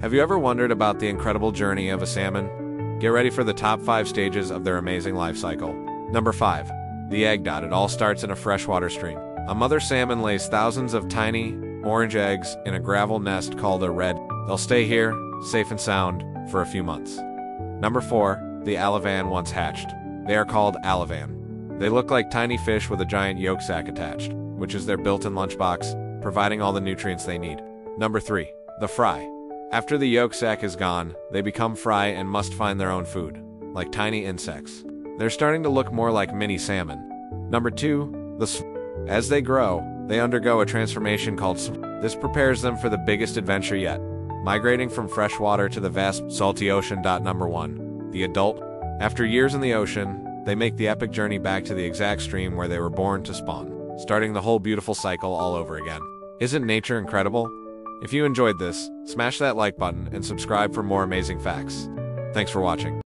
Have you ever wondered about the incredible journey of a salmon? Get ready for the top 5 stages of their amazing life cycle. Number 5. The egg dot. It all starts in a freshwater stream. A mother salmon lays thousands of tiny, orange eggs in a gravel nest called a redd. They'll stay here, safe and sound, for a few months. Number 4. The alevin once hatched. They are called alevin. They look like tiny fish with a giant yolk sac attached, which is their built-in lunchbox, providing all the nutrients they need. Number 3. The fry. After the yolk sac is gone, they become fry and must find their own food, like tiny insects. They're starting to look more like mini salmon. Number 2. The As they grow, they undergo a transformation called This prepares them for the biggest adventure yet, migrating from freshwater to the vast salty ocean. Number 1. The adult. After years in the ocean, they make the epic journey back to the exact stream where they were born to spawn, starting the whole beautiful cycle all over again. Isn't nature incredible? If you enjoyed this, smash that like button and subscribe for more amazing facts. Thanks for watching.